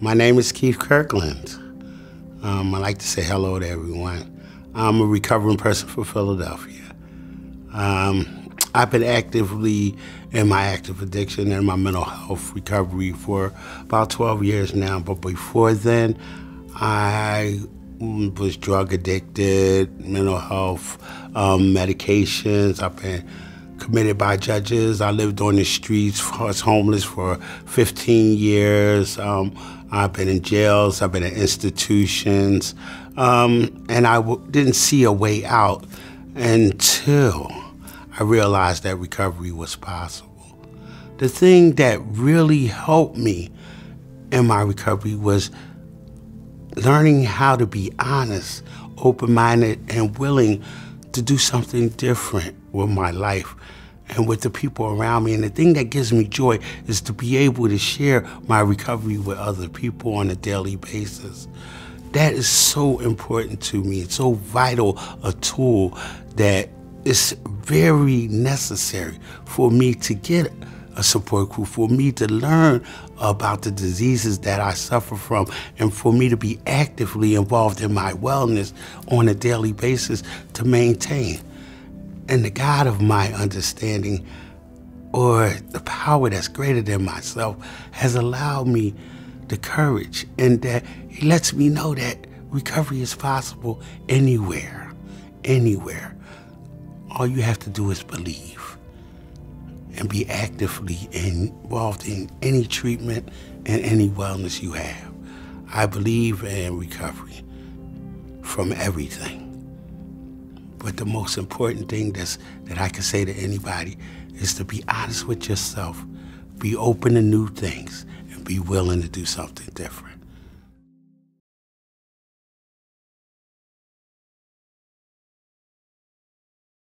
My name is Keith Kirkland. Um, I like to say hello to everyone. I'm a recovering person from Philadelphia. Um, I've been actively in my active addiction and my mental health recovery for about 12 years now. But before then, I was drug addicted, mental health, um, medications. I've been committed by judges. I lived on the streets, I was homeless for 15 years. Um, I've been in jails, I've been in institutions, um, and I w- didn't see a way out until I realized that recovery was possible. The thing that really helped me in my recovery was learning how to be honest, open minded, and willing to do something different with my life and with the people around me. And the thing that gives me joy is to be able to share my recovery with other people on a daily basis. That is so important to me. It's so vital a tool that is very necessary for me to get a support group, for me to learn about the diseases that I suffer from, and for me to be actively involved in my wellness on a daily basis to maintain. And the God of my understanding, or the power that's greater than myself, has allowed me the courage and that He lets me know that recovery is possible anywhere, anywhere. All you have to do is believe and be actively involved in any treatment and any wellness you have. I believe in recovery from everything. But the most important thing that's, that I can say to anybody is to be honest with yourself, be open to new things, and be willing to do something different.